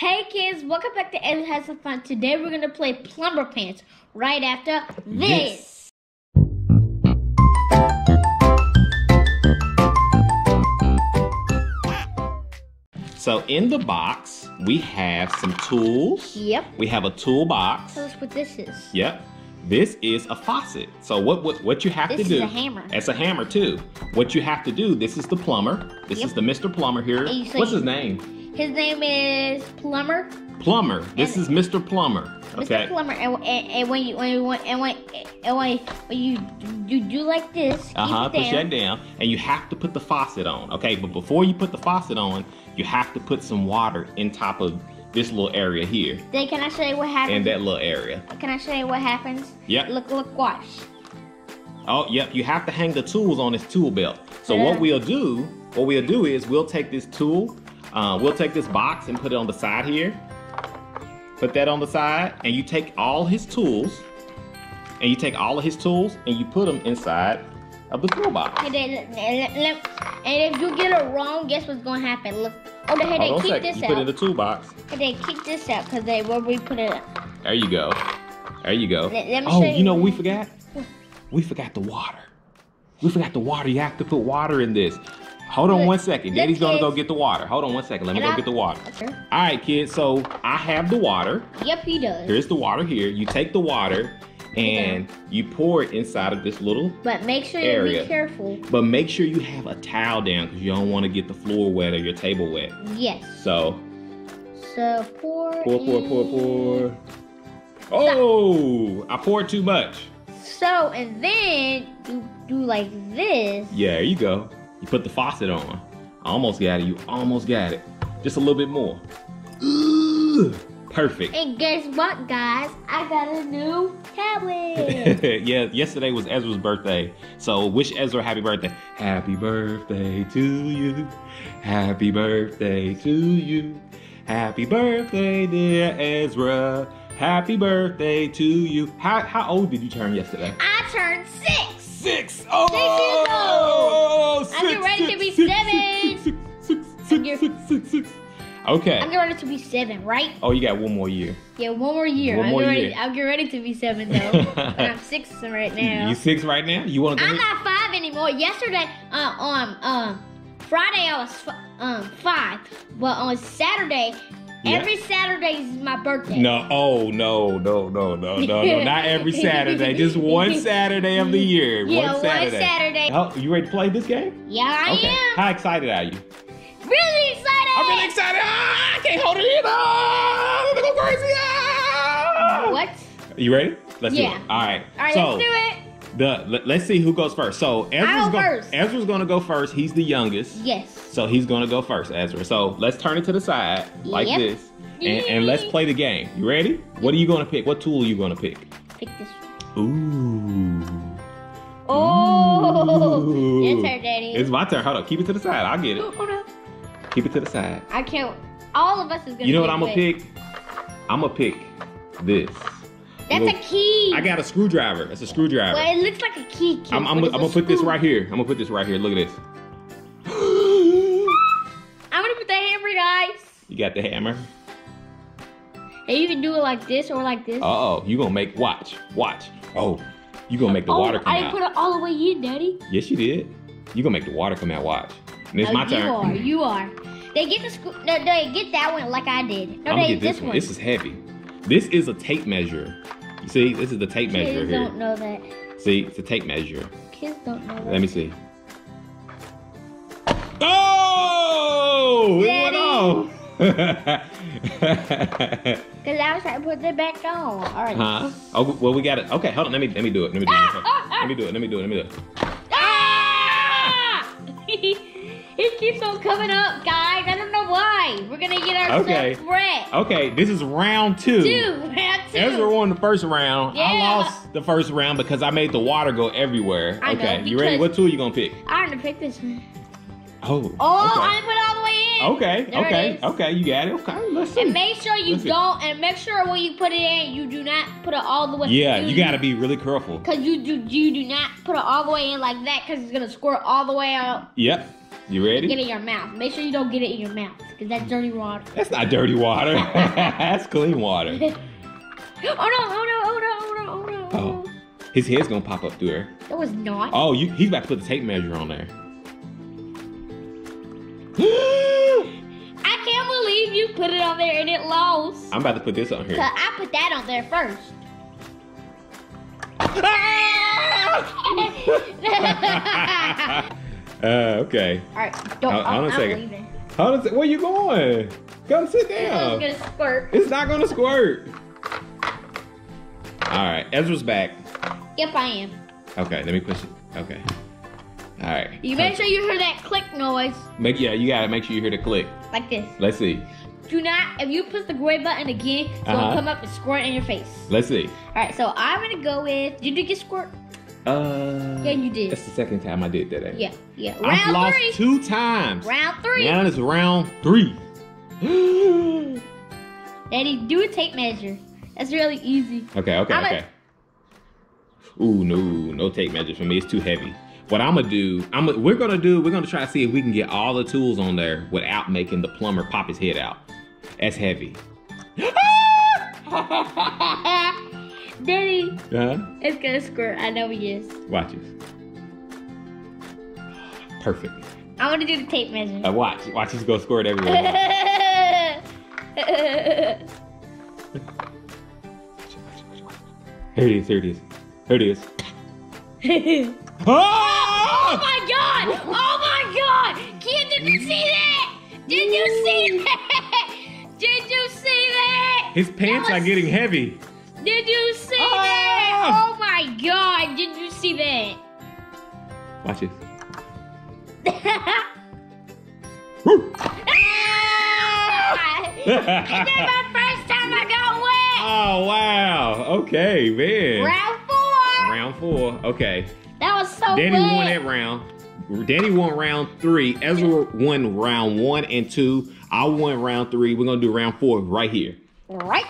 Hey kids, welcome back to Ezra's House of Fun. Today we're gonna play Plumber Pants right after this. So in the box, we have some tools. Yep. We have a toolbox. Tell us what this is. Yep. This is a faucet. So what what, what you have This to is do? a hammer. It's a hammer too. What you have to do, this is the plumber. This Yep. is the Mr. Plumber here. And you say- What's his name? His name is Plumber. Plumber. This And- is Mr. Plumber. Okay. Mr. Plumber. And, and, and when you when you and when and when, when you you do like this, Uh huh. Push down. that down, and you have to put the faucet on. Okay, but before you put the faucet on, you have to put some water in top of this little area here Then can I show you what happens? In that little area. Can I show you what happens? Yep. Look, look, watch. Oh, yep. You have to hang the tools on this tool belt. So Yeah. what we'll do, what we'll do is we'll take this tool, uh, we'll take this box and put it on the side here. Put that on the side, and you take all his tools, and you take all of his tools, and you put them inside of the toolbox. And, then, and, if you get it wrong, guess what's gonna happen? Look. Oh, hey, they a kick this You put it in the toolbox. And they kick this out because they where we put it. There you go. There you go. Let- let me oh, show you you. know what we forgot? We forgot the water. We forgot the water. You have to put water in this. Hold on one second. Daddy's gonna go get the water. Hold on one second. Let me go get the water. Okay. All right, kids. So I have the water. Yep, he does. Here's the water here. You take the water and you pour it inside of this little. But make sure you Area. be careful. But make sure you have a towel down because you don't want to get the floor wet or your table wet. Yes. So So pour. pour, pour, pour, pour. Oh, I poured too much. So and then you do like this. Yeah, there you go. You put the faucet on. I Almost got it. You almost got it. Just a little bit more. Ooh, perfect. And guess what, guys? I got a new tablet. yeah, yesterday was Ezra's birthday. So wish Ezra happy birthday. Happy birthday to you. Happy birthday to you. Happy birthday, dear Ezra. Happy birthday to you. How how old did you turn yesterday? I turned six. Six. Oh. Six, six, six. Okay. I'm getting ready to be seven, right? Oh, you got one more year. Yeah, one more year. One I'm more getting ready. year. I'm getting ready to be seven though. but I'm six right now. You six right now? You want to? I'm not five anymore. Yesterday, uh, um, um, Friday I was f- um five, but on Saturday, Yeah. every Saturday is my birthday. No, oh no, no, no, no, no, no, not every Saturday. Just one Saturday of the year. Yeah, one Saturday. one Saturday. How, you ready to play this game? Yeah, I okay. am. How excited are you? Really excited. I'm really excited. Ah, I can't hold it in. Ah, I'm gonna go crazy. Ah. What? You ready? Let's do Yeah. it. All right. All right, so, let's do it. The let, us see who goes first. So Ezra's go go- first. Ezra's gonna go first. He's the youngest. Yes. So he's gonna go first, Ezra. So let's turn it to the side like Yep. this. And, and let's play the game. You ready? What are you gonna pick? What tool are you gonna pick? Pick this. Ooh. Oh, Ooh. your turn, Daddy. It's my turn. Hold up. Keep it to the side. I'll get it. Keep it to the side. I can't. All of us is gonna. You know what I'm gonna pick? I'm gonna pick this. That's a key. I got a screwdriver. That's a screwdriver. Well, it looks like a key. key I'm, I'm, I'm gonna put this right here. I'm gonna put this right here. Look at this. I'm gonna put the hammer, guys. You got the hammer. And you can do it like this or like this. Uh oh, you gonna make watch, watch. Oh, you gonna make the oh, water come out. I out. put it all the way in, Daddy. yes, you did. You gonna make the water come out. Watch. It's Oh, my you turn. are. You are. They get the screw. No, they get that one like I did. No, I'm they get this, this one. This is heavy. This is a tape measure. You see, this is the tape measure here. Kids don't know that. See, it's a tape measure. Kids don't know that. Let me see. Oh! It went off. Cause I was trying to put it back on. All right. huh? Oh, well, we got it. Okay, hold on. Let me let me do it. Let me do it. Ah, ah, ah. Let me do it. Let me do it. Let me do it. On coming up, guys. I don't know why. We're gonna get ourselves Okay. wet. Okay, this is round two. Two. Round two. Ezra won the first round. I lost the first round because I made the water go everywhere. I know, okay, you ready? What tool you gonna pick? I'm gonna pick this one. Oh. Oh, okay. I put it all the way in. Okay, There okay, okay, you got it. Okay, let's see. And make sure you Let's don't, and make sure when you put it in, you do not put it all the way. yeah, you gotta be really careful. Cause you do, you do not put it all the way in like that, cause it's gonna squirt all the way out. Yep. You ready? Get it in your mouth. Make sure you don't get it in your mouth, because that's dirty water. That's not dirty water. That's clean water. oh no! Oh no! Oh no! Oh no! Oh no! Oh. His head's gonna pop up through there. It was not. Oh, you, he's about to put the tape measure on there. I can't believe you put it on there and it lost. I'm about to put this on here. Cause I put that on there first. Uh, okay. Alright, don't. Hold- hold on a I'm second. leaving. Hold on, a sec- where you going? Come sit down. is gonna squirt. It's not gonna squirt. All right, Ezra's back. Yep, I am. Okay, let me push it. Okay. All right. You make sure you hear that click noise Make yeah, you gotta make sure you hear the click. like this. Let's see. Do not, if you push the gray button again, it's Uh-huh. gonna come up and squirt in your face. Let's see. Alright, so I'm gonna go with. Did you get squirt? Uh. Yeah, you did. That's the second time I did that. Yeah, yeah. I've Round lost three. two times. Round three. Now it's round three. Daddy, do a tape measure. That's really easy. Okay, okay, I'm a- okay. Ooh, no, no tape measure for me. It's too heavy. What I'm gonna do, I'm we're gonna do, we're gonna try to see if we can get all the tools on there without making the plumber pop his head out. That's heavy. Daddy, Uh-huh. it's gonna squirt. I know he is. Watch this. Perfect. I'm gonna do the tape measure. Uh, watch, watch this go squirt everywhere. Here it is. Here it is. Here it is. oh Oh! my god! Oh my god! Kid, did you see that? Did you see that? Did you see that? His pants That are getting heavy. Did you see Ah! that? Oh my god! Did you see that? Watch this. My first time I got wet. Oh wow. Okay, man. Round four. Round four. Okay. That was so Danny wet. won that round. Danny won round three. Ezra won round one and two. I won round three. We're gonna do round four right here. Right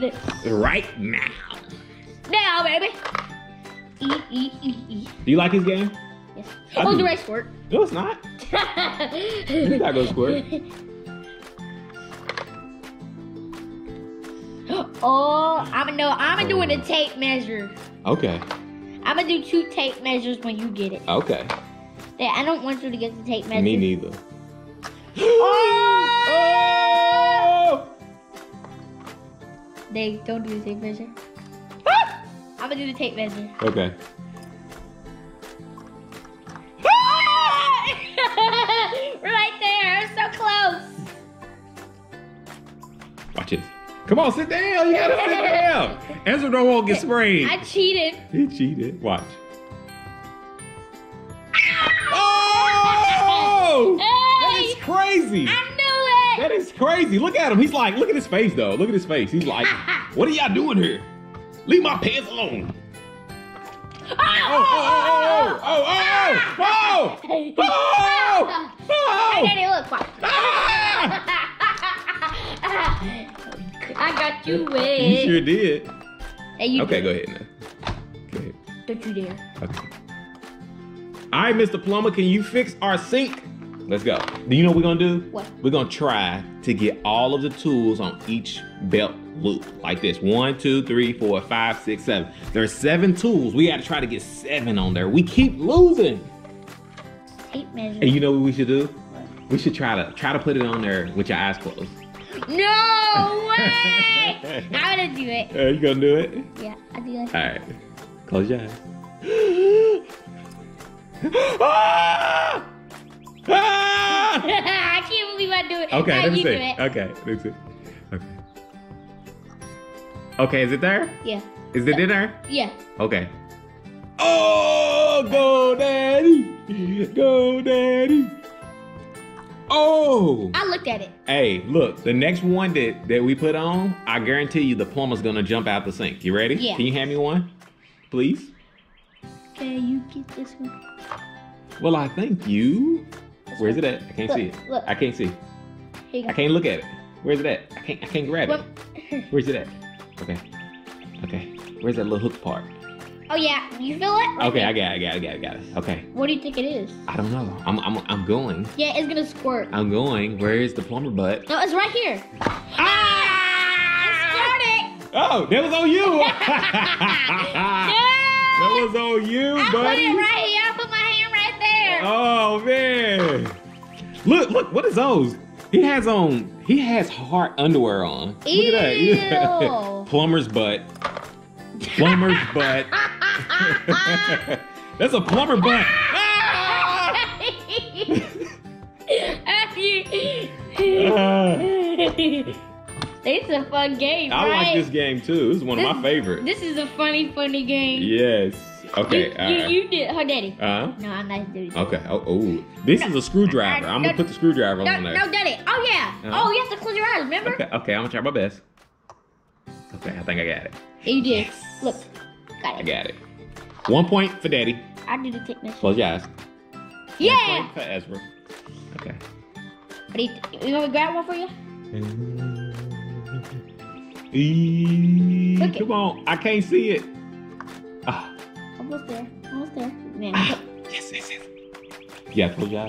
this. Right now. Now, baby. E e e e. Do you like his game? Yes. I Oh, do. the right squirt. No, it's not. It's not gonna squirt. oh, I'm gonna know. I'm gonna do it a tape measure. Okay. I'm gonna do two tape measures when you get it. Okay. Yeah, I don't want you to get the tape measure. Me neither. Oh! Oh! They don't do the tape measure. I'm gonna do the tape measure. Okay. right there, so close. Watch this. Come on, sit down. You gotta sit down. Ezra don't want to get sprayed. I cheated. He cheated. Watch. Oh! Hey, is crazy. I knew That is crazy. Look at him. He's like, look at his face though. Look at his face. He's like, what are y'all doing here? Leave my pants alone. Oh, oh, oh, oh, oh, oh, oh, oh, Hey, oh, Daddy, look, watch. Ah! I got you You wet. sure did. Hey, you Okay, did. go ahead now. Go ahead. Don't you dare. Okay. All right, Mr. Plumber, can you fix our sink? Let's go. Do you know what we're gonna do? What? We're gonna try to get all of the tools on each belt loop, like this. One, two, three, four, five, six, seven. There's seven tools. We gotta try to get seven on there. We keep losing. Tape measure. And you know what we should do? What? We should try to try to put it on there with your eyes closed. No way! I'm gonna do it. You gonna do it? Yeah, I do it. All right. Close your eyes. ah! Ah! I can't believe I do it. Okay, Now let me see. it. Okay, let me see. Okay. Okay, is it there? Yeah, Is it in there? yeah. Okay. Oh, go daddy. Go daddy. Oh. I looked at it. Hey, look, the next one that, that we put on, I guarantee you the plumber's gonna jump out the sink. You ready? Yeah. Can you hand me one? Please? Okay, you get this one. Well, I thank you. Where's it at? I can't Look, see it. look. I can't see. I can't look at it. Where's it at? I can't I can't grab it. Where's it at? Okay. Okay. Where's that little hook part? Oh yeah, you feel it? Right Okay, there. I got it, I got it, I got it, got it. Okay. What do you think it is? I don't know. I'm I'm I'm going. Yeah, it's gonna squirt. I'm going. Where is the plumber butt? No, it's right here. Ah! Squirt Oh, that was on you. that was on you, I put buddy. it right here. Oh man. Look, look, what is those? He has on he has hard underwear on. Look at that. Ew. Plumber's butt. Plumber's butt. That's a plumber butt. Ah! Ah. a fun game, I right? like this game too. This is one of my favorites. This is a funny, funny game. Yes. Okay. You, you, you did her daddy. Uh, No, I'm not doing it. okay. Oh, oh. This is a screwdriver. I'm gonna put the screwdriver No, on there. no, daddy. Oh yeah. Uh-huh. Oh, you have to close your eyes. Remember? Okay. Okay. I'm gonna try my best. Okay. I think I got it. You did. Look, got I got it. One point for Daddy. I did the measure. Close your eyes. One Yeah. point for Ezra. Okay. Do you, you want me to grab one for you? Look it. Come on. I can't see it. Ah. Almost there. Almost there. Man. ah. Yes, yes, yes. Yeah, close your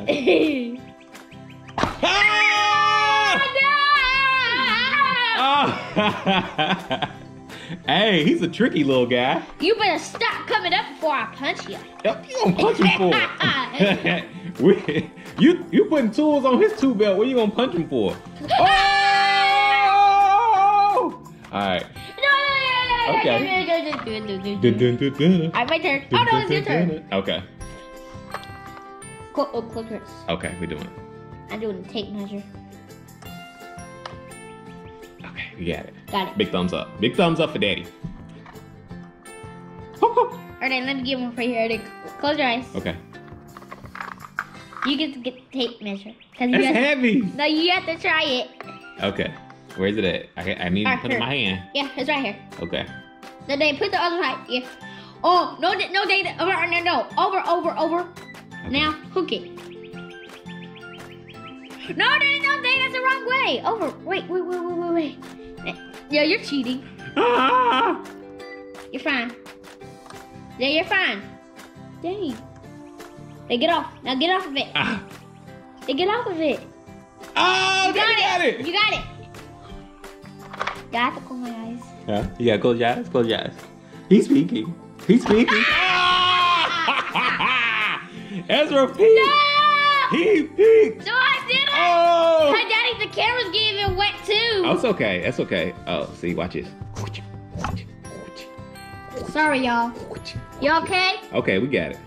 ah! Ah! hey, he's a tricky little guy. You better stop coming up before I punch you. Yep, you gonna punch him for? We- you you putting tools on his tool belt. What are you gonna punch him for? Oh! All right. No, no, no, no, no, Okay. Alright, my turn. Oh no, it's your turn. Okay. Cl- oh, close yours. Okay, we doing it. I'm doing the tape measure. Okay, we got it. Got it. Big thumbs up. Big thumbs up for Daddy. Alright, let me get one for you. Alright, close your eyes. Okay. You get to get the tape measure. Cause you That's have, heavy. no, you have to try it. Okay. Where's it at? I, I need to Alright, put it in my hand. Yeah, it's right here. Okay. Then they put the other side. Yeah. Oh no, no, they over, no, no, over, over, over. Now hook it. No, no, no, they, that's the wrong way. Over. Wait, wait, wait, wait, wait, wait. Yeah, you're cheating. Ah! You're fine. Yeah, you're fine. Dang. They get off. Now get off of it. Ah! They get off of it. Oh, You Daddy got it. You got it. Yeah, I have to close my eyes. Yeah. You gotta close your eyes. Close your eyes. He's speaking. He's speaking. Ezra peeked. No! He peeked. No, I did it. Oh! Hi, Daddy, the camera's getting wet too. Oh, it's okay. That's okay. Oh, see, watch this. Sorry, y'all. You okay? Okay, we got it.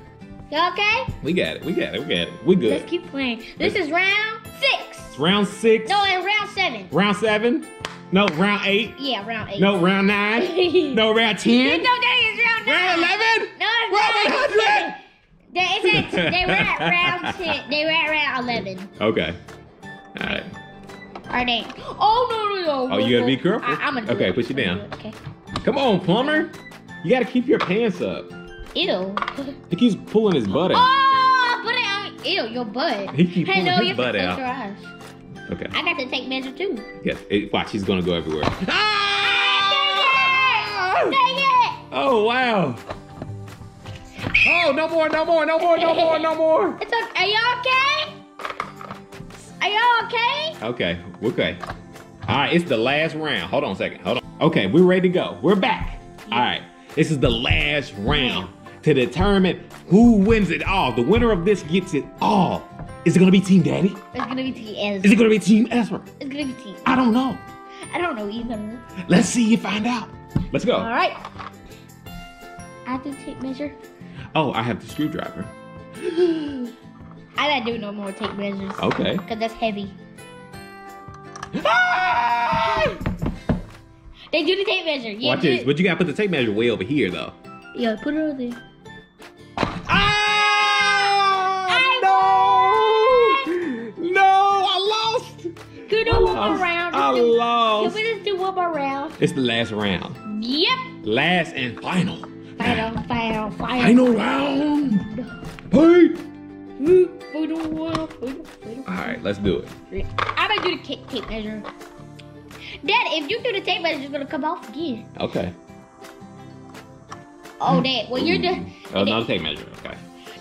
You okay? We got it. We got it. We got it. We good. Let's keep playing. This is round six. It's round six. No, and round seven. Round seven. No, round eight. Yeah, round eight. No, round nine. No, round No, ten. Daddy, it's round nine. Round eleven. No, it's Round hundred. They, it's at, they were at round ten. They were at round eleven. Okay. All right. Are they? Oh no no no! Oh, you gotta be careful. I, I'm gonna Okay, it. push it I'm down. it. Come on, plumber. You gotta keep your pants up. Ew. He keeps pulling his butt out. Oh, put it on. Ew, your butt. He keep Hey, pulling no, his you butt out. your eyes. Okay. I got to take measure too. Yes. It, watch, he's gonna go everywhere. Dang Ah! it! Dang it! Oh wow. Oh, no more, no more, no more, no more, no more. It's okay. Are y'all okay? Are y'all okay? Okay, okay. All right, it's the last round. Hold on a second. Hold on. Okay, we're ready to go. We're back. All right, this is the last round to determine who wins it all. The winner of this gets it all. Is it gonna be Team Daddy? It's gonna be T Is it gonna be Team Ezra? It's gonna be Team. I don't know. I don't know either. Let's see you find out. Let's go. All right. I have to tape measure. Oh, I have the screwdriver. I don't do no more tape measures. Okay. Cause that's heavy. Ah! They do the tape measure. Yeah, Watch this, but you gotta put the tape measure way over here though. Yeah, put it over there. Lost. round? I do- lost. Can we just do one more round? It's the last round. Yep. Last and final. Final, final, final. Final round. Hey. Final, final, final, final. All right, let's do it. I'm gonna do the tape, tape measure. Dad, if you do the tape measure, it's gonna come off again. Okay. Oh, Dad. Well, you're the. Oh, another tape measure. Okay.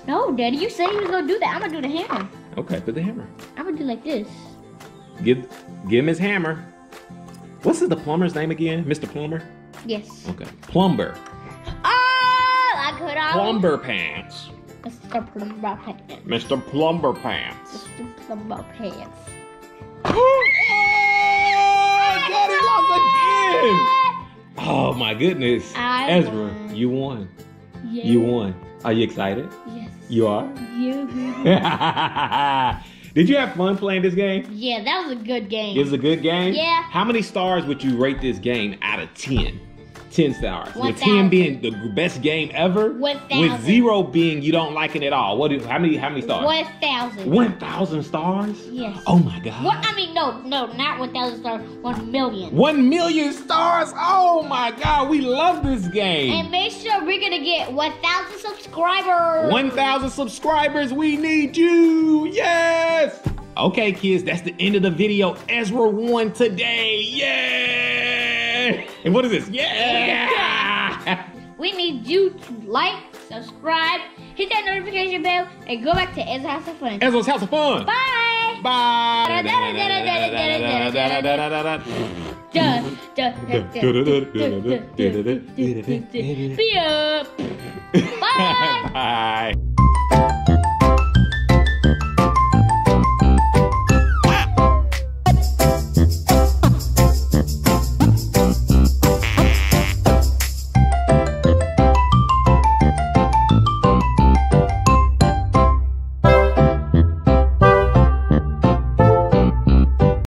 No, Daddy. You said you was gonna do that. I'm gonna do the hammer. Okay, put the hammer. I'm gonna do like this. Give give him his hammer. What's the plumber's name again? Mr. Plumber? Yes. Okay. Plumber. Oh, I could have. Plumber pants. Mr. Plumber Pants. Mr. Plumber pants. Mr. Plumber Pants. oh, Daddy lost again. Oh my goodness. I Ezra, won. you won. Yeah. You won. Are you excited? Yes. You are? Yeah. Did you have fun playing this game? yeah, that was a good game. It was a good game? Yeah. How many stars would you rate this game out of 10? 10 stars. One With 10 thousand. being the best game ever. One With zero being you don't like it at all. What do how many how many stars? One thousand. 1,000 stars? Yes. Oh my god. What? I mean, no, no, not one thousand stars. One million. 1 million stars? Oh my god, we love this game. And make sure we're gonna get one thousand subscribers. 1,000 subscribers, we need you. Yes. Okay, kids, that's the end of the video. Ezra won today. Yeah. And what is this? Yeah! We need you to like, subscribe, hit that notification bell, and go back to Ezra's House of Fun. Ezra's House of Fun! Bye! Bye! Bye! Bye!